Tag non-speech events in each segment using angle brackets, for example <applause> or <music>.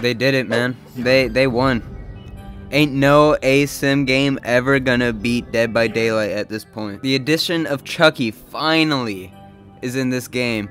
They did it, man. They they won. Ain't no asym game ever gonna beat Dead by Daylight at this point. The addition of Chucky finally is in this game.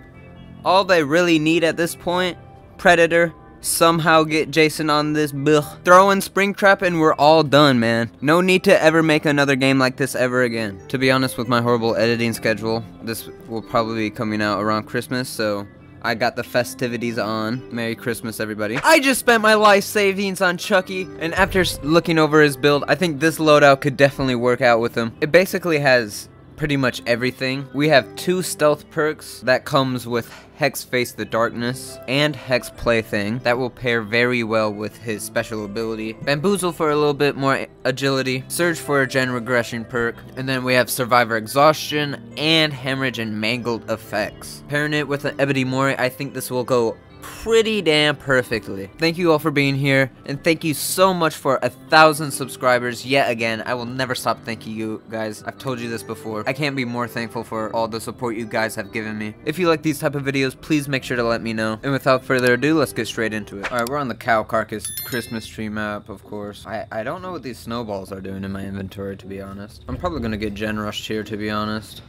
All they really need at this point, Predator, somehow get Jason on this bill. Throw in Springtrap and we're all done, man. No need to ever make another game like this ever again. To be honest with my horrible editing schedule, this will probably be coming out around Christmas, so I got the festivities on. Merry Christmas, everybody. I just spent my life savings on Chucky, and after looking over his build, I think this loadout could definitely work out with him. It basically has pretty much everything. We have two stealth perks that comes with Hex Face the Darkness and Hex Plaything that will pair very well with his special ability. Bamboozle for a little bit more agility, Surge for a gen regression perk, and then we have Survivor Exhaustion and Hemorrhage and Mangled effects. Pairing it with an Ebony Mori, I think this will go pretty damn perfectly. Thank you all for being here, and thank you so much for a thousand subscribers yet again. I will never stop thanking you guys. I've told you this before. I can't be more thankful for all the support you guys have given me. If you like these type of videos, please make sure to let me know. And without further ado, let's get straight into it. Alright, we're on the Cow Carcass Christmas tree map, of course. I, I don't know what these snowballs are doing in my inventory, to be honest. I'm probably gonna get gen rushed here, to be honest.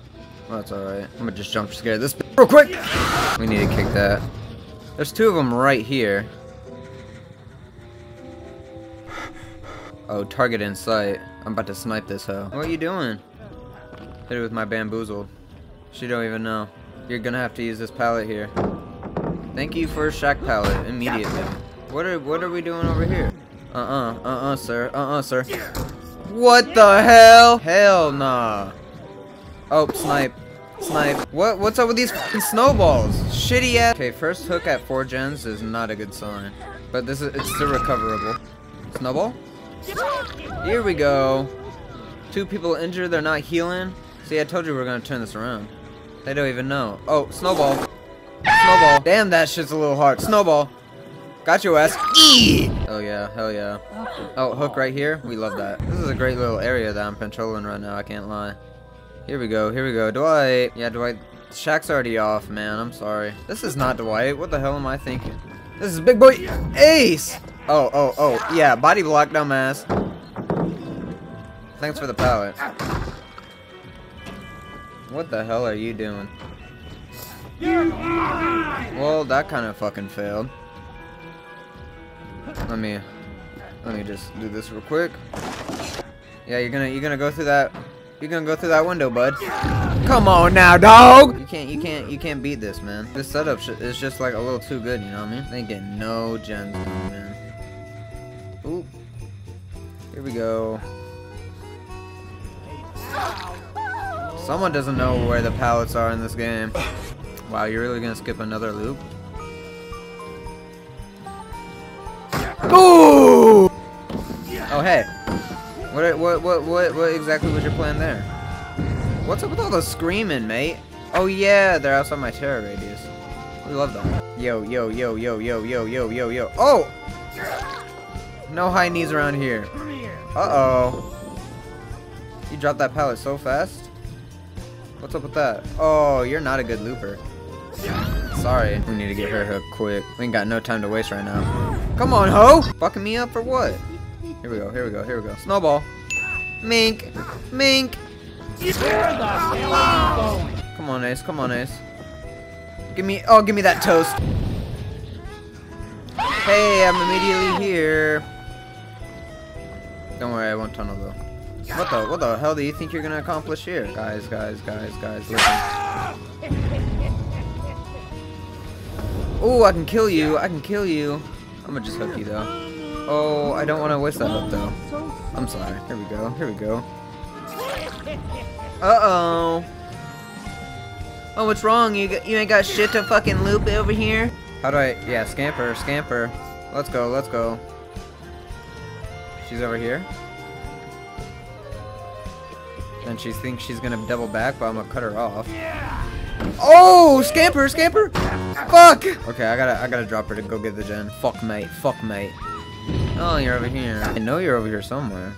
Well, that's alright. I'm gonna just jump scare this real quick. We need to kick that. There's two of them right here. Oh, target in sight. I'm about to snipe this hoe. What are you doing? Hit it with my bamboozled. She don't even know. You're gonna have to use this pallet here. Thank you for a shack pallet immediately. What are what are we doing over here? Uh-uh, uh-uh, sir. Uh-uh, sir. What the hell? Hell nah. Oh, snipe. Snipe. What? What's up with these snowballs? Shitty ass. Okay, first hook at four gens is not a good sign. But this is, it's still recoverable. Snowball? Here we go. Two people injured, they're not healing. See, I told you we were gonna turn this around. They don't even know. Oh, snowball. Snowball. Damn, that shit's a little hard. Snowball. Got your ass. Eee! Hell yeah, hell yeah. Oh, hook right here. We love that. This is a great little area that I'm controlling right now, I can't lie. Here we go, here we go. Dwight. Yeah, Dwight. Shack's already off, man. I'm sorry. This is not Dwight. What the hell am I thinking? This is Big Boy Ace! Oh, oh, oh. Yeah, body block, dumbass. Thanks for the pallet. What the hell are you doing? Well, that kind of fucking failed. Let me, let me just do this real quick. Yeah, you're gonna, you're gonna go through that you're gonna go through that window, bud. Come on now, dog! You can't, you can't, you can't beat this, man. This setup is just like a little too good, you know what I mean? They getting no done, man. Oop. Here we go. Someone doesn't know where the pallets are in this game. Wow, you're really gonna skip another loop? Ooh! Oh, hey. What, what, what, what, what exactly was your plan there? What's up with all the screaming, mate? Oh yeah, they're outside my terror radius. We love that. Yo, yo, yo, yo, yo, yo, yo, yo, yo. Oh! No high knees around here. Uh-oh. You dropped that pallet so fast? What's up with that? Oh, you're not a good looper. Sorry. We need to get her hooked quick. We ain't got no time to waste right now. Come on, ho! Fucking me up for what? Here we go, here we go, here we go. Snowball. Mink. Mink. Come on, Ace. Come on, Ace. Give me, oh, give me that toast. Hey, I'm immediately here. Don't worry, I won't tunnel though. What the, what the hell do you think you're gonna accomplish here? Guys, guys, guys, guys, listen. Oh, I can kill you. I can kill you. I'm gonna just hook you though. Oh, I don't want to waste that up though. I'm sorry. Here we go. Here we go. Uh-oh. Oh, what's wrong? You you ain't got shit to fucking loop over here? How do I... Yeah, scamper, scamper. Let's go, let's go. She's over here. And she thinks she's gonna double back, but I'm gonna cut her off. Oh, scamper, scamper! Fuck! Okay, I gotta, I gotta drop her to go get the gen. Fuck, mate. Fuck, mate. Oh, you're over here. I know you're over here somewhere.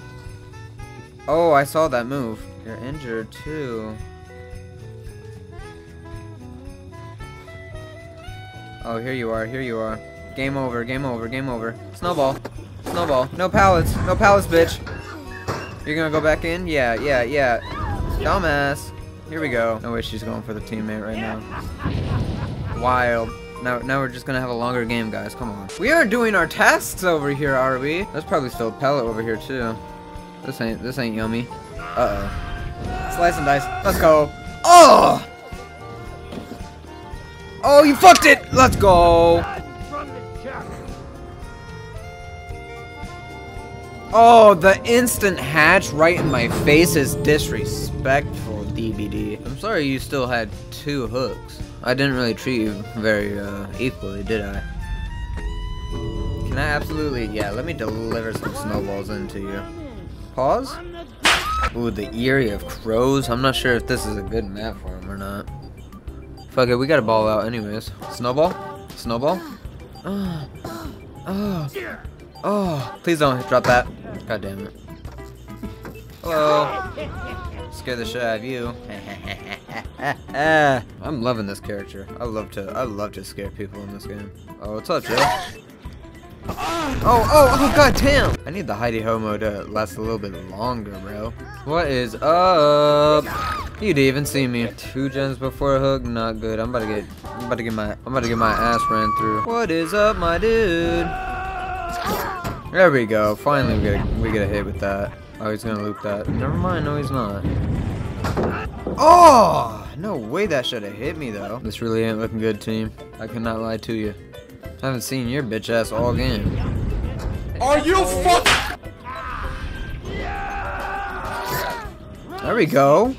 Oh, I saw that move. You're injured too. Oh, here you are. Here you are. Game over, game over, game over. Snowball. Snowball. No pallets. No pallets, bitch. You're gonna go back in? Yeah, yeah, yeah. Dumbass. Here we go. No way she's going for the teammate right now. Wild. Now, now we're just gonna have a longer game, guys. Come on. We aren't doing our tasks over here, are we? There's probably still a pellet over here too. This ain't this ain't yummy. Uh oh. Slice and dice. Let's go. Oh! Oh, you fucked it! Let's go! Oh, the instant hatch right in my face is disrespectful, DBD. I'm sorry you still had two hooks. I didn't really treat you very uh, equally, did I? Can I absolutely... Yeah, let me deliver some snowballs into you. Pause? Ooh, the Eyrie of Crows. I'm not sure if this is a good map for him or not. Fuck it, we gotta ball out anyways. Snowball? Snowball? Oh. Oh. Oh. Please don't drop that. God damn it. Hello. Scare the shit out of you. <laughs> I'm loving this character. I love to I love to scare people in this game. Oh, what's up, Joe? <laughs> Oh, oh, oh, god damn! I need the Hidey-Ho to last a little bit longer, bro. What is up? You'd even see me. Two gens before a hook, not good. I'm about to get I'm about to get my I'm about to get my ass ran through. What is up, my dude? There we go. Finally we get a, we get a hit with that. Oh, he's gonna loop that. Never mind, no he's not. Oh! No way that should have hit me though. This really ain't looking good, team. I cannot lie to you. I haven't seen your bitch ass all game. Are you fuck? There we go.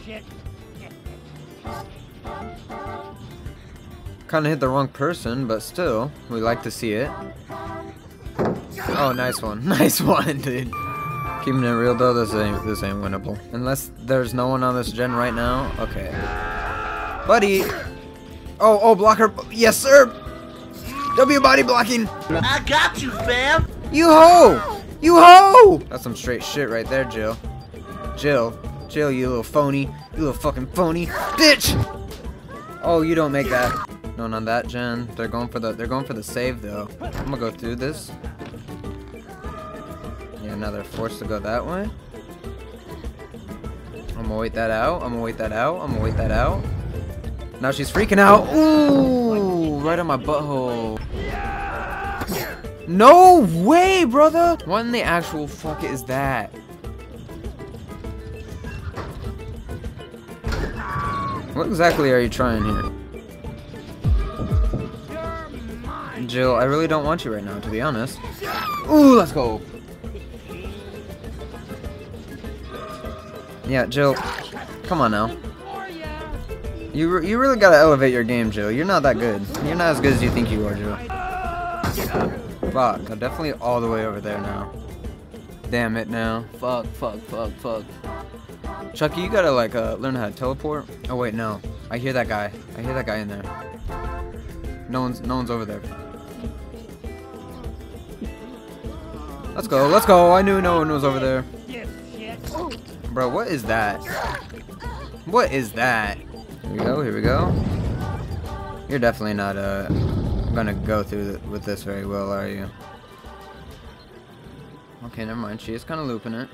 Kinda hit the wrong person, but still, we like to see it. Oh, nice one. <laughs> Nice one, dude. Keeping it real though, this ain't this ain't winnable. Unless there's no one on this gen right now. Okay. Buddy! Oh, oh, blocker. Yes, sir! W body blocking! I got you, fam. You ho! You ho! That's some straight shit right there, Jill. Jill. Jill, you little phony. You little fucking phony. Bitch! Oh, you don't make that. No, not that gen. They're going for the they're going for the save though. I'm gonna go through this. Now they're forced to go that way. I'm gonna wait that out. I'm gonna wait that out. I'm gonna wait that out. Now she's freaking out. Ooh, right on my butthole. No way, brother! What in the actual fuck is that? What exactly are you trying here? Jill, I really don't want you right now, to be honest. Ooh, let's go. Yeah, Jill, come on now. You, re you really gotta elevate your game, Jill. You're not that good. You're not as good as you think you are, Jill. Fuck, I'm definitely all the way over there now. Damn it now. Fuck, fuck, fuck, fuck. Chucky, you gotta like uh, learn how to teleport. Oh wait, no. I hear that guy. I hear that guy in there. No one's no one's over there. Let's go, let's go. I knew no one was over there. Bro, what is that? What is that? Here we go, here we go. You're definitely not uh gonna go through th with this very well, are you? Okay, never mind. She is kind of looping it.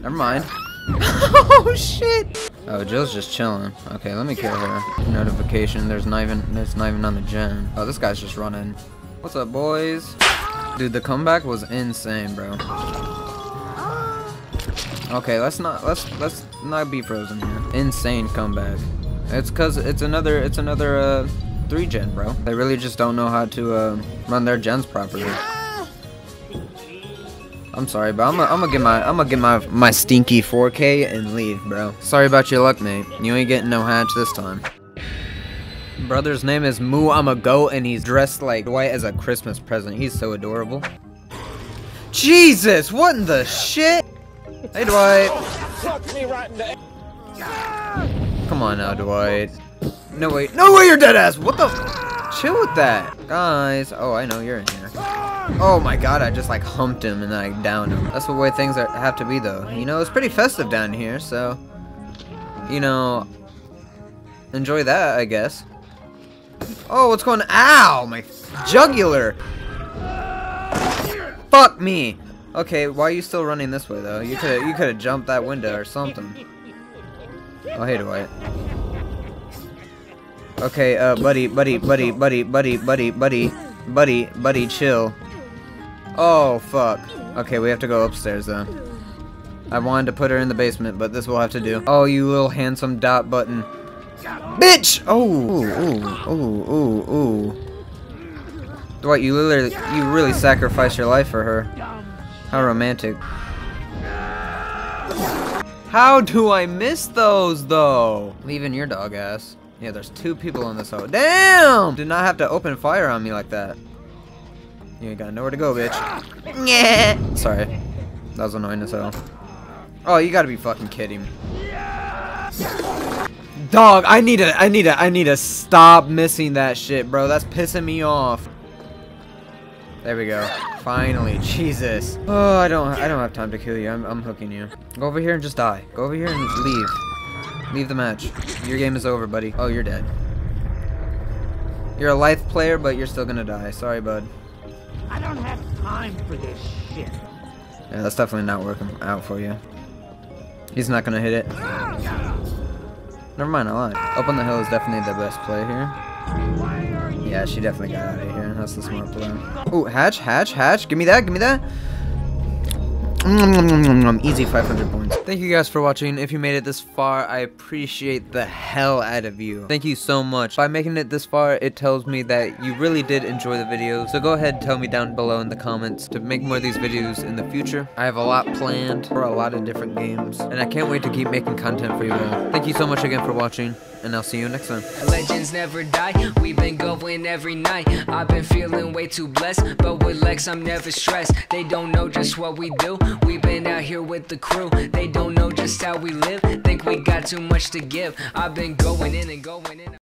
Never mind. <laughs> oh shit! Oh, Jill's just chilling. Okay, let me kill her. Notification. There's not even. There's not even on the gym. Oh, this guy's just running. What's up, boys? Dude, the comeback was insane, bro. Okay, let's not let's let's not be frozen here. Insane comeback. It's cause it's another it's another uh three gen, bro. They really just don't know how to uh, run their gens properly. I'm sorry, but I'm gonna get my I'm gonna get my my stinky 4K and leave, bro. Sorry about your luck, mate. You ain't getting no hatch this time. Brother's name is Moo I'm a goat and he's dressed like Dwight as a Christmas present. He's so adorable. Jesus, what in the shit? Hey Dwight. Come on now, Dwight. No way. No way, you're dead ass. What the? Chill with that, guys. Oh, I know you're in here. Oh my god, I just like humped him and then I downed him. That's the way things are, have to be though. You know, it's pretty festive down here, so you know, enjoy that, I guess. Oh, what's going? Ow, my jugular. Fuck me. Okay, why are you still running this way though? You could you could have jumped that window or something. Oh hey Dwight. Okay, uh, buddy, buddy, buddy, buddy, buddy, buddy, buddy, buddy, buddy, chill. Oh fuck. Okay, we have to go upstairs then. I wanted to put her in the basement, but this will have to do. Oh, you little handsome dot button. Bitch! Oh, ooh, ooh, ooh, ooh. Dwight, you literally, you really sacrificed your life for her. How romantic. How do I miss those, though? Leaving your dog ass. Yeah, there's two people in this hole. Damn! Did not have to open fire on me like that. You ain't got nowhere to go, bitch. Yeah. <laughs> Sorry. That was annoying as hell. Oh, you gotta be fucking kidding me. Dog, I need to, I need to, I need to stop missing that shit, bro. That's pissing me off. There we go. Finally, <laughs> Jesus. Oh, I don't, I don't have time to kill you. I'm, I'm hooking you. Go over here and just die. Go over here and leave. Leave the match. Your game is over, buddy. Oh, you're dead. You're a life player, but you're still gonna die. Sorry, bud. I don't have time for this shit. Yeah, that's definitely not working out for you. He's not gonna hit it. Never mind, I lied. Up on the hill is definitely the best play here. Yeah, she definitely got out of here. That's the smart play. Oh, hatch, hatch, hatch. Give me that, give me that. Easy 500 points. Thank you guys for watching. If you made it this far, I appreciate the hell out of you. Thank you so much. By making it this far, it tells me that you really did enjoy the video. So go ahead and tell me down below in the comments to make more of these videos in the future. I have a lot planned for a lot of different games, and I can't wait to keep making content for you all. Thank you so much again for watching, and I'll see you next time. Legends never die, we've been going every night. I've been feeling way too blessed, but with Lex, I'm never stressed. They don't know just what we do. We've been out here with the crew, they don't know just how we live. Think we got too much to give. I've been going in and going in.